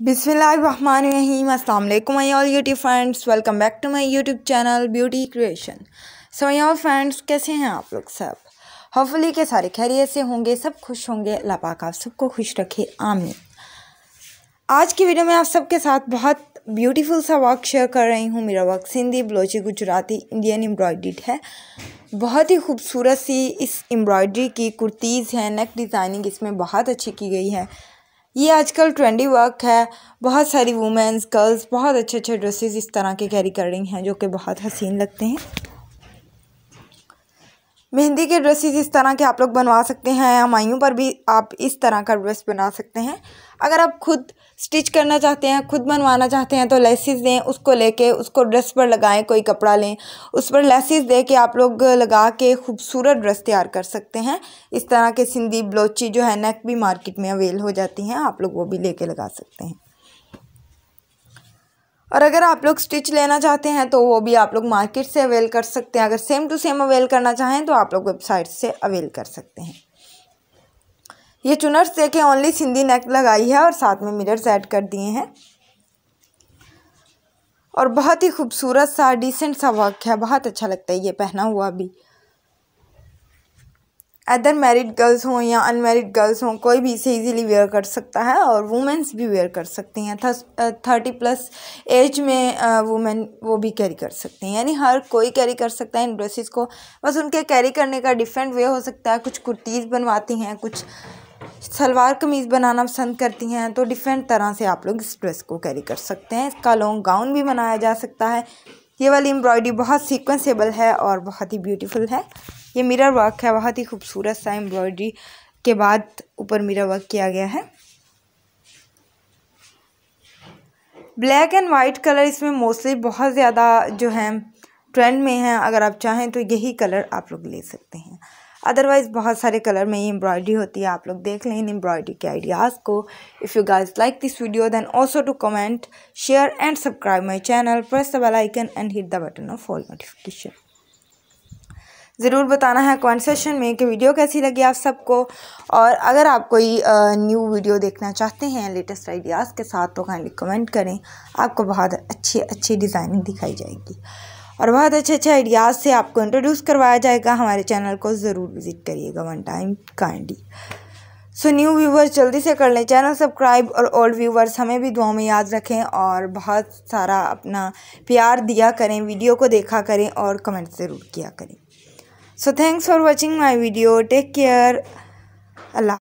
बिसमीम अस्सलाम my all YouTube friends welcome back to my YouTube channel Beauty Creation so my all friends कैसे हैं आप लोग सब? होपफुली के सारे खैरियत से होंगे, सब खुश होंगे, अल्लाह पाक आप सबको खुश रखे, आमीन। आज की वीडियो में आप सबके साथ बहुत ब्यूटीफुल सा वर्क शेयर कर रही हूँ। मेरा work Sindhi, Balochi, Gujarati Indian embroidery है। बहुत ही खूबसूरत सी इस एम्ब्रॉयडरी की कुर्तीज़ हैं नेक डिज़ाइनिंग इसमें बहुत अच्छी की गई है। ये आजकल ट्रेंडी वर्क है। बहुत सारी वुमेंस गर्ल्स बहुत अच्छे अच्छे ड्रेसेस इस तरह के कैरी कर रही हैं, जो कि बहुत हसीन लगते हैं। मेहंदी के ड्रेसेस इस तरह के आप लोग बनवा सकते हैं हमायूं पर भी आप इस तरह का ड्रेस बना सकते हैं। अगर आप खुद स्टिच करना चाहते हैं, खुद बनवाना चाहते हैं तो लेसिस दें उसको लेके, उसको ड्रेस पर लगाएँ, कोई कपड़ा लें, उस पर लेसिस दे के आप लोग लगा के खूबसूरत ड्रेस तैयार कर सकते हैं। इस तरह के सिंधी ब्लोची जो है नेक भी मार्केट में अवेल हो जाती हैं, आप लोग वो भी लेके लगा सकते हैं। और अगर आप लोग स्टिच लेना चाहते हैं तो वो भी आप लोग मार्केट से अवेल कर सकते हैं। अगर सेम टू सेम अवेल करना चाहें तो आप लोग वेबसाइट से अवेल कर सकते हैं। ये चुनर्स देखें ओनली सिंधी नेक लगाई है और साथ में मिरर्स ऐड कर दिए हैं। और बहुत ही खूबसूरत सा डिसेंट सा वर्क है। बहुत अच्छा लगता है ये पहना हुआ भी। अदर मैरिड गर्ल्स हों या अनमेरिड गर्ल्स हों, कोई भी इसे इजीली वेयर कर सकता है और वुमेंस भी वेयर कर सकती हैं। थर्टी प्लस एज में वुमेन वो भी कैरी कर सकते हैं। यानी हर कोई कैरी कर सकता है इन ड्रेसेस को। बस उनके कैरी करने का डिफरेंट वे हो सकता है। कुछ कुर्तीज़ बनवाती हैं, कुछ सलवार कमीज़ बनाना पसंद करती हैं। तो डिफरेंट तरह से आप लोग इस ड्रेस को कैरी कर सकते हैं। इसका लॉन्ग गाउन भी बनाया जा सकता है। ये वाली एम्ब्रॉयडरी बहुत सिक्वेंसेबल है और बहुत ही ब्यूटीफुल है। ये मिरर वर्क है, बहुत ही खूबसूरत सा एम्ब्रॉयडरी के बाद ऊपर मिरर वर्क किया गया है। ब्लैक एंड वाइट कलर इसमें मोस्टली बहुत ज़्यादा जो है ट्रेंड में है। अगर आप चाहें तो यही कलर आप लोग ले सकते हैं। अदरवाइज़ बहुत सारे कलर में ही एम्ब्रॉयडरी होती है। आप लोग देख लें इन एम्ब्रॉयडरी के आइडियाज़ को। If you guys like this video then also to comment share and subscribe my channel press the bell icon and hit the button of all notification ज़रूर बताना है कमेंट सेशन में कि वीडियो कैसी लगी आप सबको। और अगर आप कोई न्यू वीडियो देखना चाहते हैं लेटेस्ट आइडियाज़ के साथ तो काइंडली कमेंट करें। आपको बहुत अच्छी अच्छी डिज़ाइनिंग दिखाई जाएगी। और बहुत अच्छे अच्छे आइडियाज़ से आपको इंट्रोड्यूस करवाया जाएगा। हमारे चैनल को ज़रूर विज़िट करिएगा one time kindly so new viewers जल्दी से कर लें चैनल सब्सक्राइब और ओल्ड व्यूवर्स हमें भी दुआ में याद रखें और बहुत सारा अपना प्यार दिया करें वीडियो को देखा करें और कमेंट ज़रूर किया करें। So thanks for watching my video take care Allah